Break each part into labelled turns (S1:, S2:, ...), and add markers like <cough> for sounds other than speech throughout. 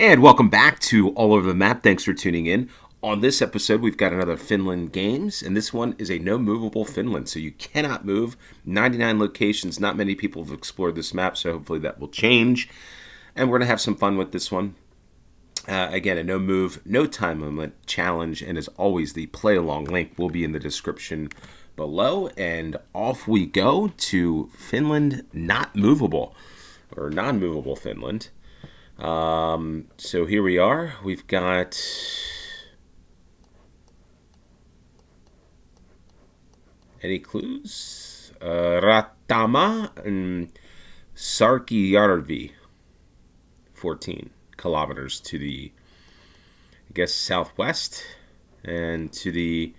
S1: And welcome back to All Over the Map. Thanks for tuning in. On this episode, we've got another Finland Games, and this one is a no movable Finland, so you cannot move. 99 locations. Not many people have explored this map, so hopefully that will change. And we're going to have some fun with this one. Uh, again, a no move, no time limit challenge, and as always, the play along link will be in the description below. And off we go to Finland, not movable, or non movable Finland. Um, so here we are. We've got. Any clues? Uh, Raatama and Sarkijärvi. 14 kilometers to the, I guess, southwest and to the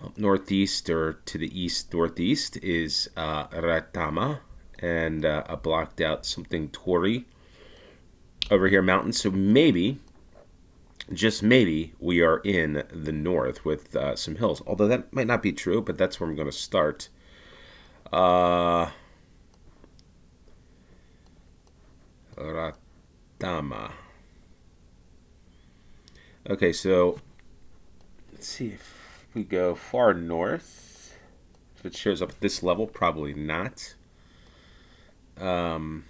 S1: well, northeast or to the east northeast is uh, Raatama and uh, a blocked out something Tori over here mountains. So maybe, just maybe, we are in the north with uh, some hills. Although that might not be true, but that's where I'm going to start. Uh, Raatama. Okay, so let's see if we go far north. If it shows up at this level, probably not. Um,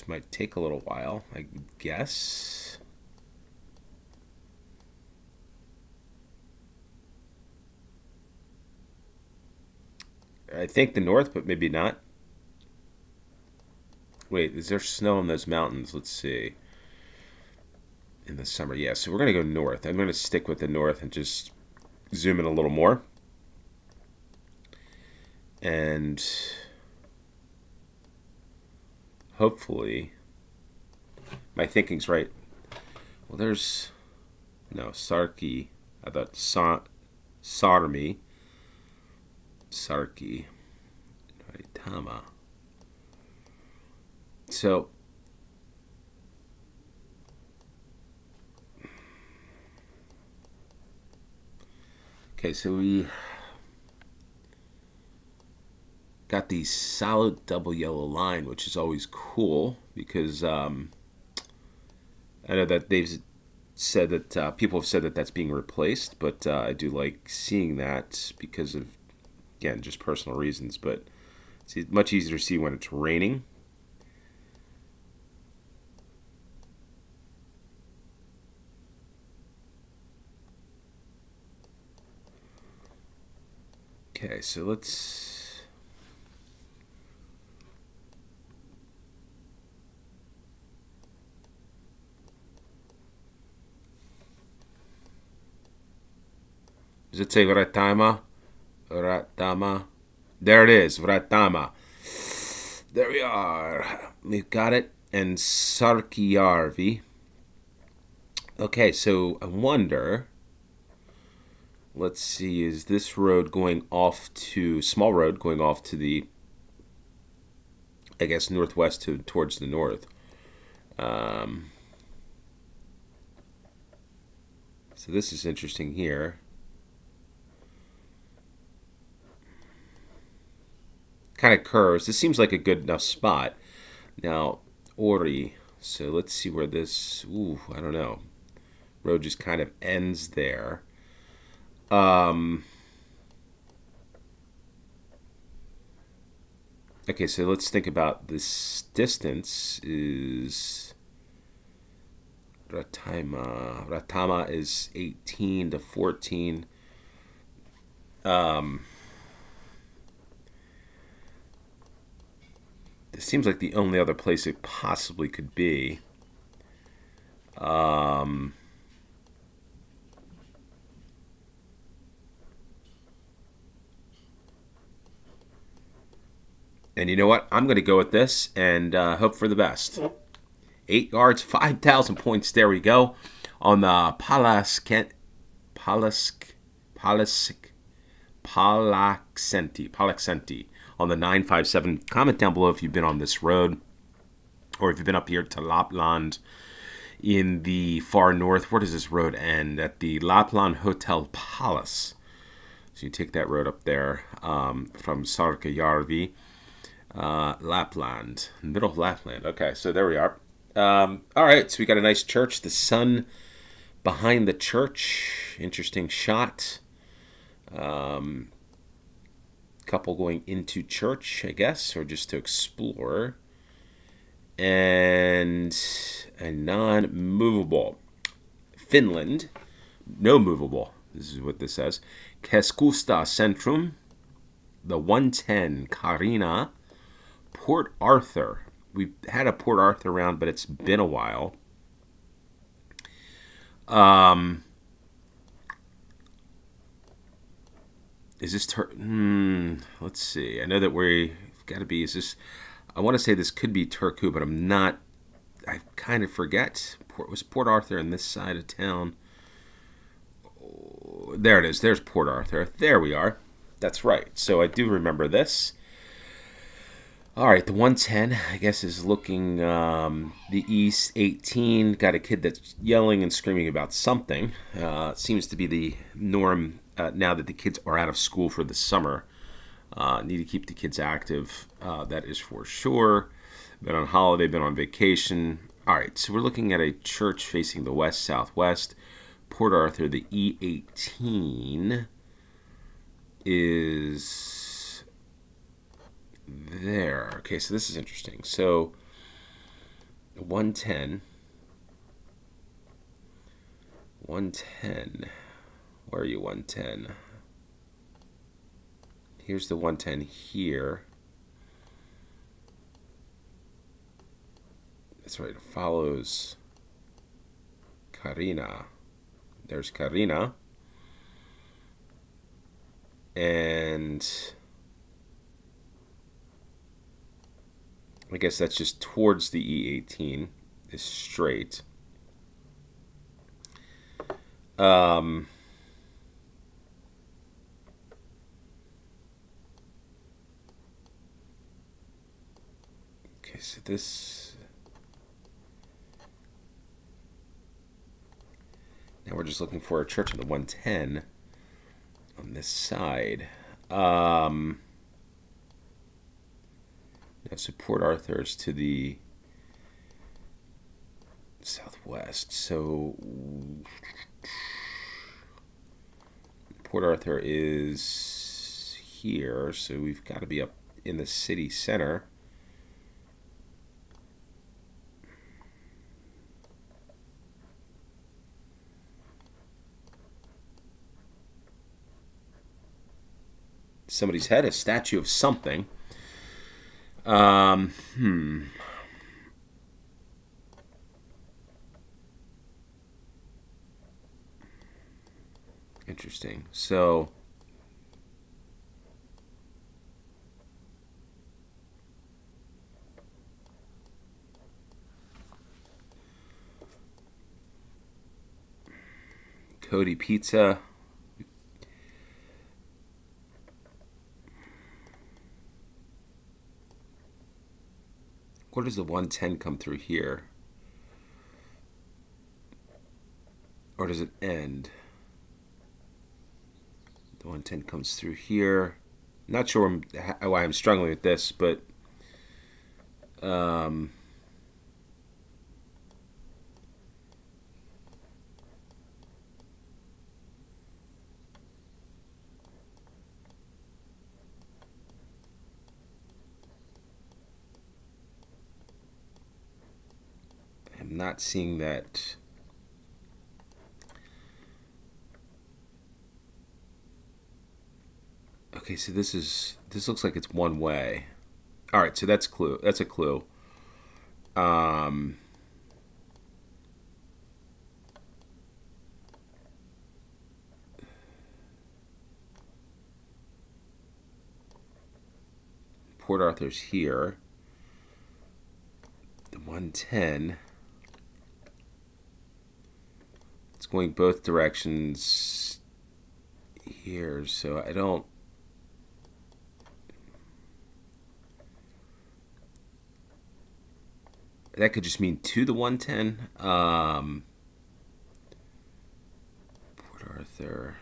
S1: This might take a little while, I guess. I think the north, but maybe not. Wait, is there snow in those mountains? Let's see. In the summer, yeah. So we're going to go north. I'm going to stick with the north and just zoom in a little more. And hopefully my thinking's right. Well, there's no Sarki. I thought Sa- Sarmi. Sarki. Tama. So Okay, so we got the solid double yellow line, which is always cool because um, I know that they've said that uh, people have said that that's being replaced, but uh, I do like seeing that because of again just personal reasons. But it's much easier to see when it's raining. Okay, so let's Does it say Vratama? Vratama. There it is, Vratama. There we are. We've got it. And Sarkijärvi. Okay, so I wonder. Let's see, is this road going off to small road going off to the I guess northwest to towards the north. Um, so this is interesting here. Kind of curves. This seems like a good enough spot. Now, Ori. So let's see where this. Ooh, I don't know. Road just kind of ends there. Um. Okay, so let's think about this distance is Ratama. Ratama is 18 to 14. Um, it seems like the only other place it possibly could be. Um, and you know what? I'm going to go with this and uh, hope for the best. Eight yards, 5,000 points. There we go. On the Palaskent, Palask, Palask, Palaxenti, Palaxenti on the 957. Comment down below if you've been on this road or if you've been up here to Lapland in the far north. Where does this road end? At the Lapland Hotel Palace. So you take that road up there um, from Sarkijärvi. Uh, Lapland, middle of Lapland. Okay, so there we are. Um, all right, so we got a nice church. The sun behind the church. Interesting shot. Um, couple going into church, I guess, or just to explore. And a non movable. Finland, no movable. This is what this says. Keskusta Centrum, the 110 Karina, Port Arthur. We've had a Port Arthur round, but it's been a while. Um, is this tur- hmm, let's see. I know that we've got to be. Is this? I want to say this could be Turku, but I'm not. I kind of forget. Port was Port Arthur on this side of town. Oh, there it is. There's Port Arthur. There we are. That's right. So I do remember this. All right, the 110, I guess, is looking um, the East 18. Got a kid that's yelling and screaming about something. Uh, seems to be the norm uh, now that the kids are out of school for the summer. Uh, need to keep the kids active. Uh, that is for sure. Been on holiday, been on vacation. All right, so we're looking at a church facing the west southwest. Port Arthur, the E18 is there. Okay, so this is interesting. So 110. 110. Where are you, 110? Here's the 110 here. That's right, it follows Karina. There's Karina. And I guess that's just towards the E18 is straight. Um, okay, so this. Now we're just looking for a church on the 110 on this side. Um, now, so Port Arthur to the southwest. So Port Arthur is here, so we've got to be up in the city center. Somebody's head, a statue of something. Um, hmm. Interesting. So, Cody Pizza. Where does the 110 come through here? Or does it end? The 110 comes through here. Not sure why I'm struggling with this, but um, I'm not seeing that Okay, so this is this looks like it's one way. All right, so that's clue. That's a clue. Um, Port Arthur's here. The 110. It's going both directions here, so I don't that could just mean to the 110. Um, Port Arthur.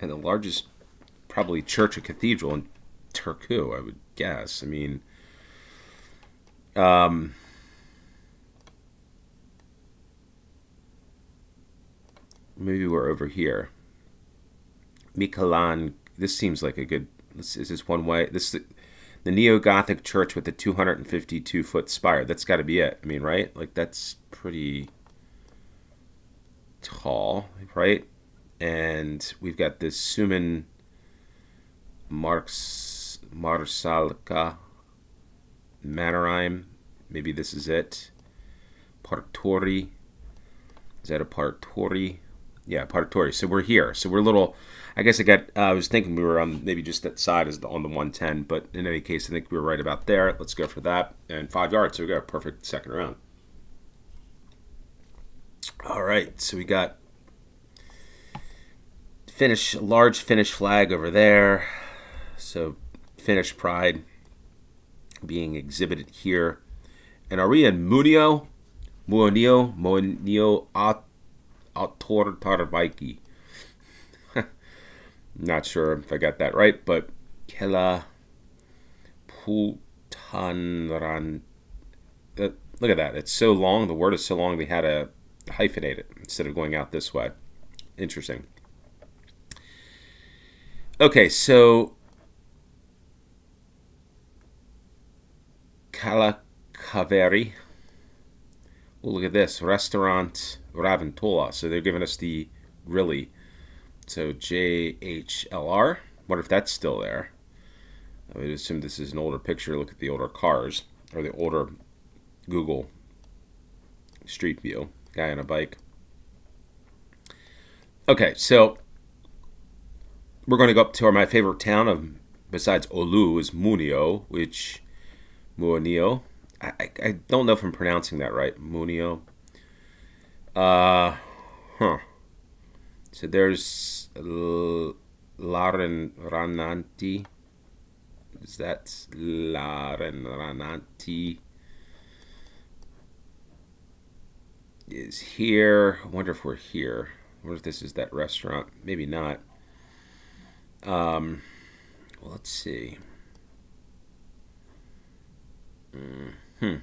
S1: And the largest, probably church or cathedral in Turku, I would guess. I mean, um, maybe we're over here. Miquelon. This seems like a good. This is this one way. This the neo Gothic church with the 252 foot spire. That's got to be it. I mean, right? Like that's pretty tall, right? And we've got this Suman Marx Marsalka Mannerheim. Maybe this is it. Partori. Is that a Partori? Yeah, Partori. So we're here. So we're a little. I guess I got. Uh, I was thinking we were on maybe just that side as the, on the 110, but in any case, I think we were right about there. Let's go for that and five yards. So we got a perfect second round. All right, so we got Finnish large Finnish flag over there. So Finnish pride being exhibited here. And are we in Munio? Muonio? Muonio Autor Tarvaiki. <laughs> Not sure if I got that right, but Kela Putanran. Uh, look at that. It's so long. The word is so long they had to hyphenate it instead of going out this way. Interesting. Okay, so Kalakaveri. Look at this. Restaurant Raventola. So they're giving us the really. So JHLR. Wonder if that's still there. I would assume this is an older picture. Look at the older cars or the older Google Street View. Guy on a bike. Okay, so we're going to go up to our, my favorite town of besides Oulu is Munio, which Muonio. I, I, don't know if I'm pronouncing that right. Munio. Uh, huh. So there's Laren Rananti. Is that Laren Rananti? Is here. I wonder if we're here. I wonder if this is that restaurant. Maybe not. Um, well, let's see. Hmm.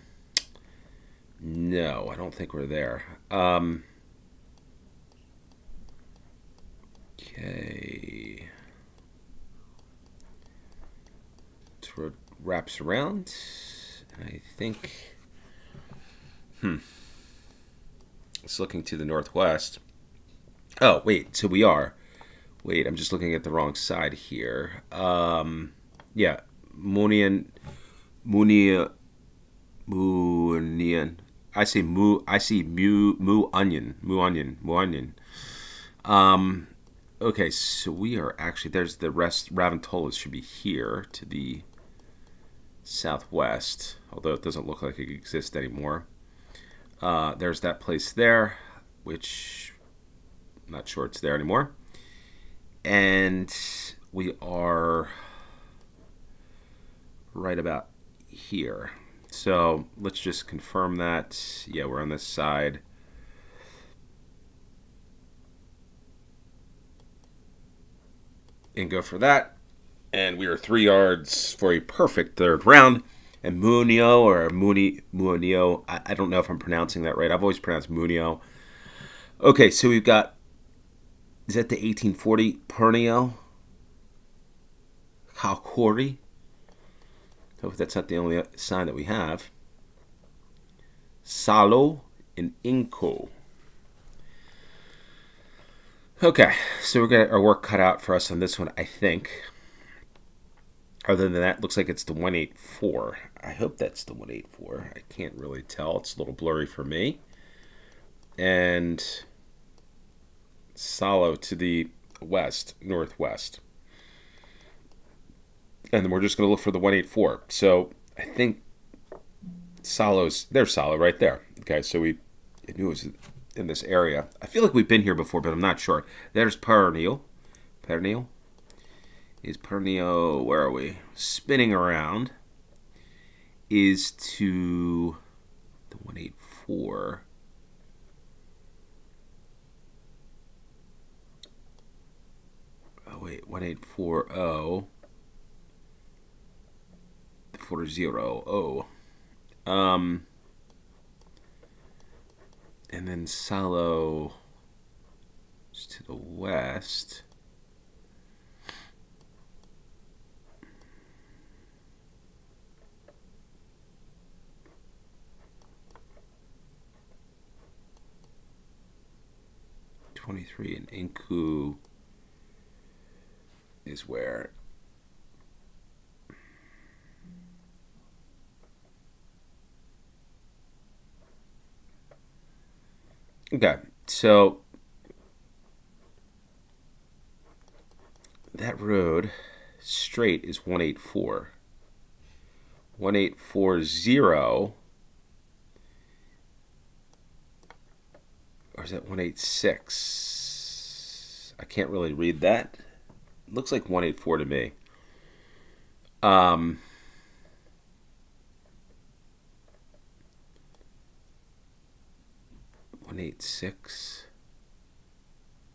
S1: No, I don't think we're there. Um, okay. It wraps around. I think. Hmm. It's looking to the northwest. Oh, wait. So we are. Wait, I'm just looking at the wrong side here. Um, yeah. Munian. Munia. Munian. I see mu. I see mu mu onion. Mu onion. Mu onion. Um, okay, so we are actually there's the rest. Raventolas should be here to the southwest, although it doesn't look like it exists anymore. Uh, there's that place there, which I'm not sure it's there anymore. And we are right about here. So let's just confirm that. Yeah, we're on this side. And go for that. And we are three yards for a perfect third round. And Munio or Muni Munio, I, I don't know if I'm pronouncing that right. I've always pronounced Munio. Okay, so we've got is that the 1840 Pernio? Kalkori? Hope that's not the only sign that we have. Salo and Inco. Okay, so we're gonna our work cut out for us on this one, I think. Other than that, looks like it's the 184. I hope that's the 184. I can't really tell. It's a little blurry for me. And Salo to the west, northwest and then we're just going to look for the 184. So I think Salo's, there's Salo right there. Okay, so we I knew it was in this area. I feel like we've been here before, but I'm not sure. There's Perneil, Perneil. Is Perneil? where are we? Spinning around is to the 184. Oh, wait, one eight four oh. 4-0-0. Um, and then Salo is to the west. Twenty-three and Inku is where Okay, so that road straight is 184. 1840 or is that 186? I can't really read that. Looks like 184 to me. Um, one eight six,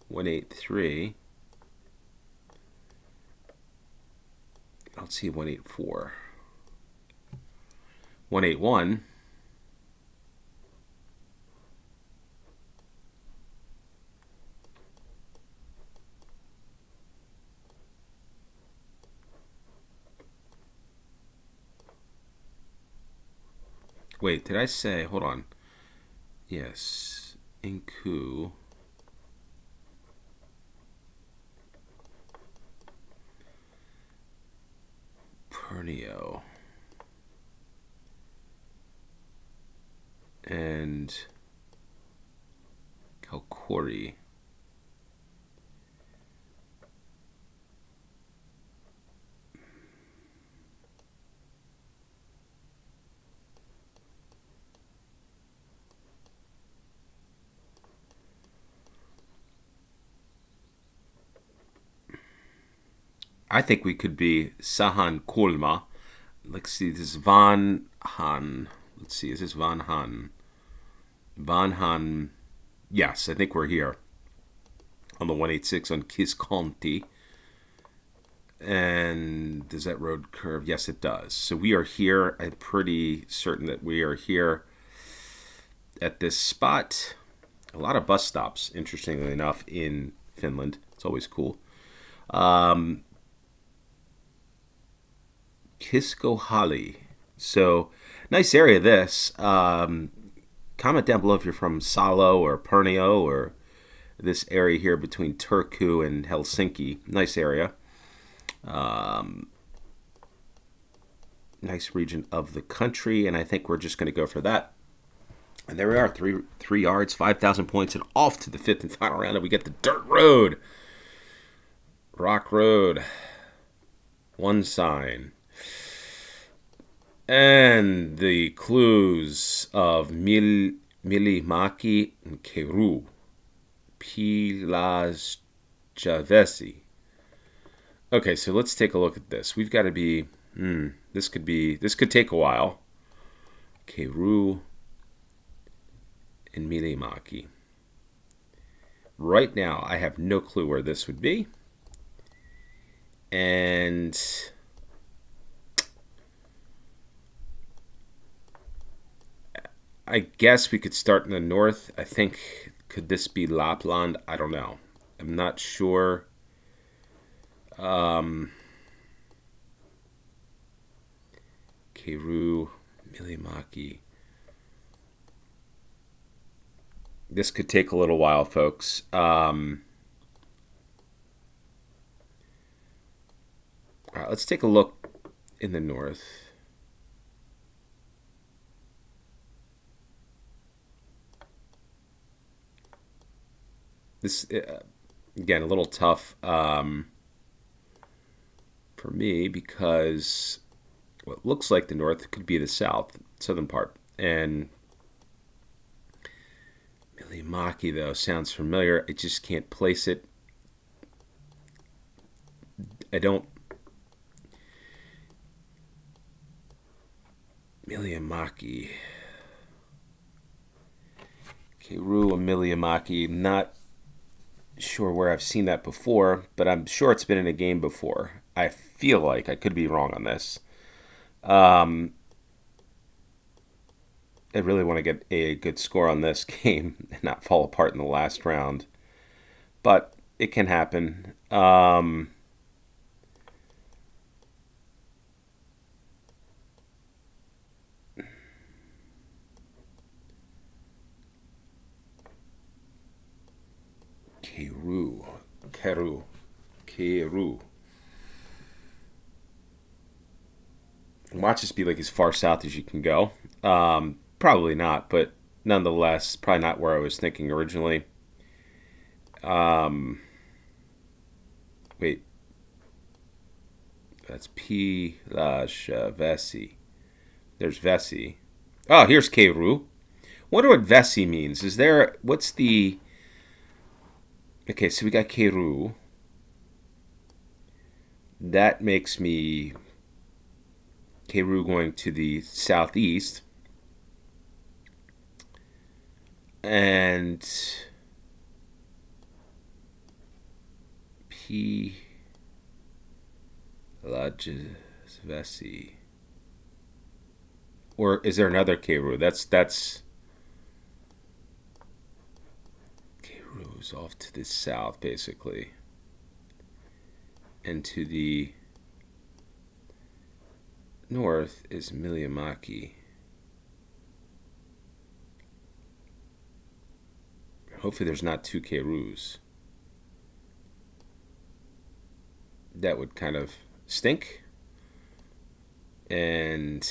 S1: one eight three. Let's see, one eight four, one eight one. Wait, did I say? Hold on. Yes, Inku. Pernio. And Kalkori. I think we could be Sahan Kulma. Let's see, this is Van Han. Let's see, is this Van Han? Van Han. Yes, I think we're here on the 186 on Kisconti. And does that road curve? Yes, it does. So we are here. I'm pretty certain that we are here at this spot. A lot of bus stops, interestingly enough, in Finland. It's always cool. Um, Kiskohali. So nice area this. Um, comment down below if you're from Salo or Pernio or this area here between Turku and Helsinki. Nice area. Um, nice region of the country, and I think we're just going to go for that. And there we are, three three yards, five thousand points, and off to the fifth and final round. And we get the dirt road, rock road, one sign. And the clues of Mil, Milimaki and Keru, Pilas Javesi. Okay, so let's take a look at this. We've got to be, hmm, this could be, this could take a while. Keru and Milimaki. Right now, I have no clue where this would be. And I guess we could start in the north. I think, could this be Lapland? I don't know. I'm not sure. Um, Keru, Milimaki. This could take a little while, folks. Um, all right, let's take a look in the north. This uh, again a little tough um, for me because what looks like the north could be the south southern part. And Milimaki though sounds familiar. I just can't place it. I don't Milimaki Keru Milimaki not sure where I've seen that before, but I'm sure it's been in a game before. I feel like I could be wrong on this, Um, I really want to get a good score on this <laughs> game and not fall apart in the last round, but it can happen. Um, Keru, Keru, Keru. Watch this be like as far south as you can go. Um, probably not, but nonetheless, probably not where I was thinking originally. Um, wait, that's P. Lash Vessi. There's Vessi. Oh, here's Keru. Wonder what Vessi means. Is there what's the Okay, so we got Keru. That makes me Keru going to the southeast. And P Lajesvesi. Or is there another Keru? That's that's Keru's off to the south basically. And to the north is Miliamaki. Hopefully there's not two Kerus. That would kind of stink. And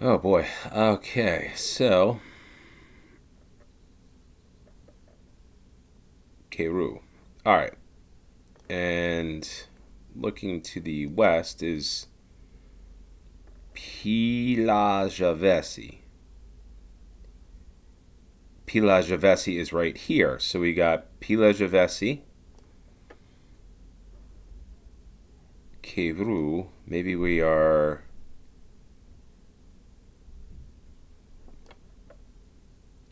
S1: Oh boy. Okay, so Keru. All right. And looking to the west is Pilajavesi. Pilajavesi is right here. So we got Pilajavesi, Keru. Maybe we are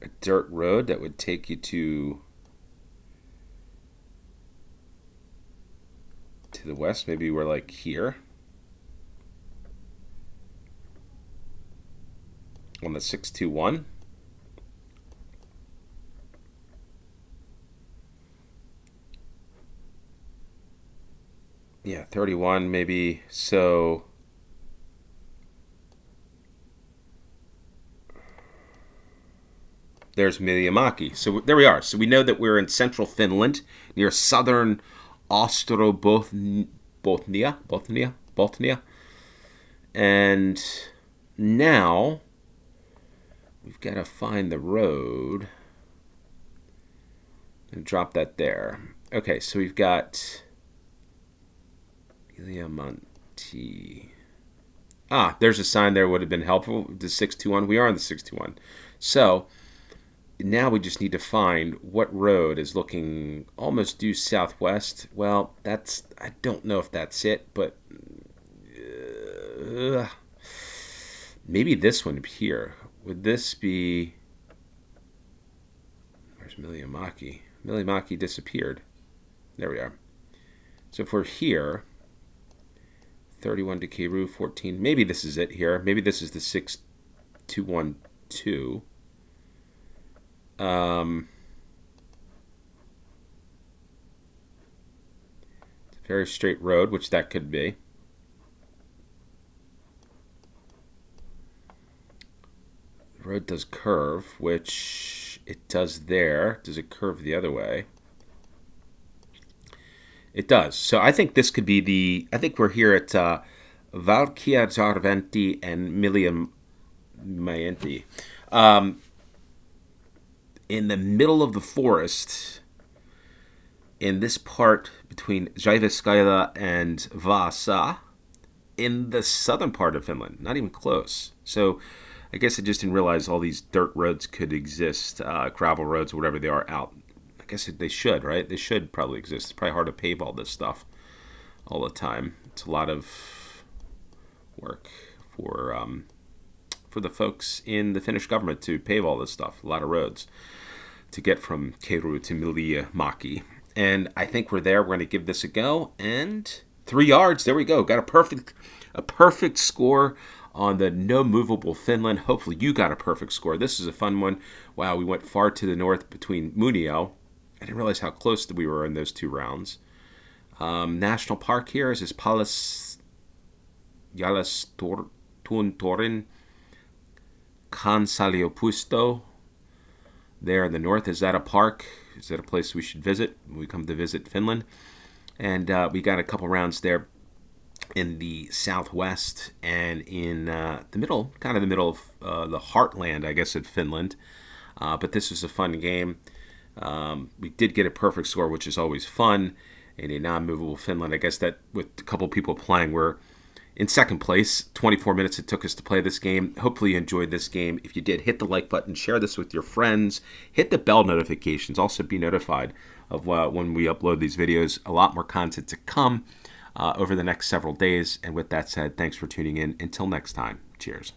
S1: a dirt road that would take you to to the west. Maybe we're like here on the 621. Yeah, 31 maybe. So there's Miliamaki. So there we are. So we know that we're in central Finland, near southern Ostrobothnia, Bothnia, Bothnia. And now we've got to find the road and drop that there. Okay, so we've got Iliamonti. Ah, there's a sign there would have been helpful. The 621. We are on the 621. So now we just need to find what road is looking almost due southwest. Well, that's I don't know if that's it, but uh, maybe this one here. Would this be? Where's Miliamaki? Miliamaki disappeared. There we are. So if we're here, 31 to Keru, 14. Maybe this is it here. Maybe this is the 6212. Um, it's a very straight road, which that could be. The road does curve, which it does there. Does it curve the other way? It does. So I think this could be the. I think we're here at uh, Valkia Zarventi and Milium Maenti. Um, in the middle of the forest, in this part between Jyväskylä and Vasa, in the southern part of Finland, not even close. So I guess I just didn't realize all these dirt roads could exist, uh, gravel roads, or whatever they are, out. I guess they should, right? They should probably exist. It's probably hard to pave all this stuff all the time. It's a lot of work for um, for the folks in the Finnish government to pave all this stuff. A lot of roads to get from Keiru to Myllymäki. And I think we're there. We're going to give this a go. And three yards. There we go. Got a perfect a perfect score on the no movable Finland. Hopefully you got a perfect score. This is a fun one. Wow, we went far to the north between Muonio. I didn't realize how close we were in those two rounds. Um, national park here is this Pallas Yalas Kansallispuisto. There in the north, is that a park? Is that a place we should visit when we come to visit Finland? And uh, we got a couple rounds there in the southwest and in uh, the middle, kind of the middle of uh, the heartland, I guess, of Finland. Uh, but this was a fun game. Um, we did get a perfect score, which is always fun. In a non-movable Finland, I guess that with a couple people playing, we're in second place. 24 minutes it took us to play this game. Hopefully you enjoyed this game. If you did, hit the like button, share this with your friends, hit the bell notifications. Also be notified of uh, when we upload these videos. A lot more content to come uh, over the next several days. And with that said, thanks for tuning in. Until next time, cheers.